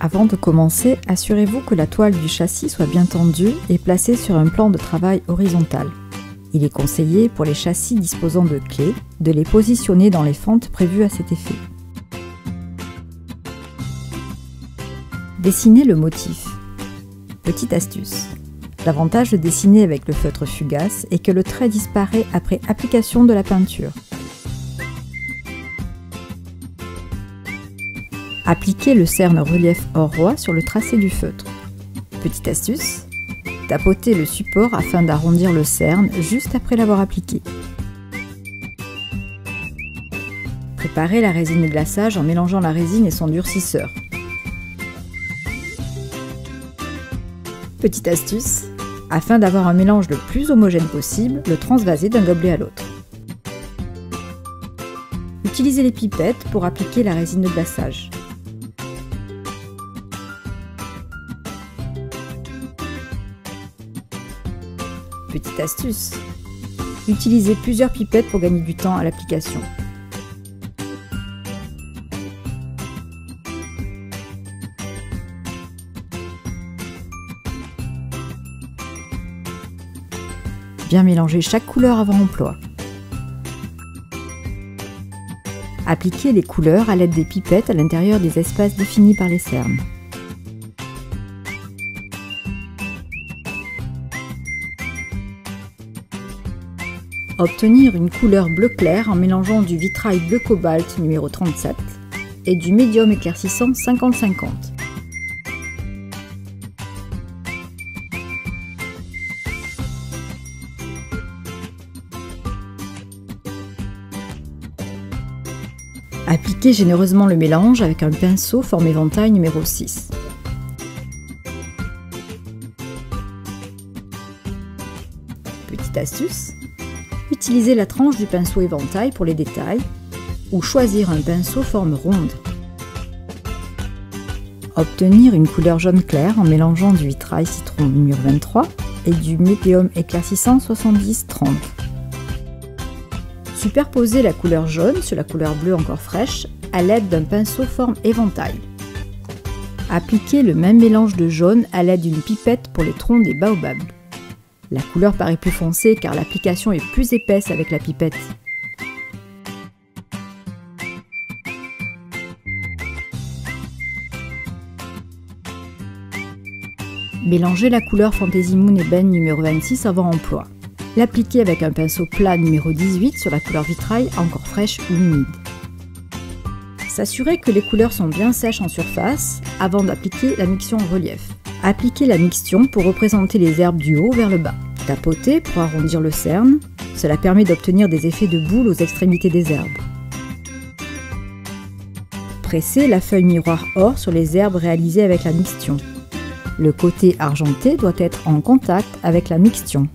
Avant de commencer, assurez-vous que la toile du châssis soit bien tendue et placée sur un plan de travail horizontal. Il est conseillé pour les châssis disposant de clés de les positionner dans les fentes prévues à cet effet. Dessinez le motif. Petite astuce. L'avantage de dessiner avec le feutre fugace est que le trait disparaît après application de la peinture. Appliquez le cerne relief hors roi sur le tracé du feutre. Petite astuce, tapotez le support afin d'arrondir le cerne juste après l'avoir appliqué. Préparez la résine de glaçage en mélangeant la résine et son durcisseur. Petite astuce, afin d'avoir un mélange le plus homogène possible, le transvasez d'un gobelet à l'autre. Utilisez les pipettes pour appliquer la résine de glaçage. Petite astuce, utilisez plusieurs pipettes pour gagner du temps à l'application. Bien mélanger chaque couleur avant emploi. Appliquez les couleurs à l'aide des pipettes à l'intérieur des espaces définis par les cernes. Obtenir une couleur bleu clair en mélangeant du vitrail bleu cobalt numéro 37 et du médium éclaircissant 50-50. Appliquez généreusement le mélange avec un pinceau forme éventail numéro 6. Petite astuce, utilisez la tranche du pinceau éventail pour les détails ou choisir un pinceau forme ronde. Obtenir une couleur jaune clair en mélangeant du vitrail citron numéro 23 et du médium éclaircissant 70-30. Superposez la couleur jaune sur la couleur bleue encore fraîche à l'aide d'un pinceau forme éventail. Appliquez le même mélange de jaune à l'aide d'une pipette pour les troncs des baobabs. La couleur paraît plus foncée car l'application est plus épaisse avec la pipette. Mélangez la couleur Fantasy Moon Ébène numéro 26 avant emploi. L'appliquer avec un pinceau plat numéro 18 sur la couleur vitrail encore fraîche ou humide. S'assurer que les couleurs sont bien sèches en surface avant d'appliquer la mixtion en relief. Appliquez la mixtion pour représenter les herbes du haut vers le bas. Tapotez pour arrondir le cerne. Cela permet d'obtenir des effets de boule aux extrémités des herbes. Pressez la feuille miroir or sur les herbes réalisées avec la mixtion. Le côté argenté doit être en contact avec la mixtion.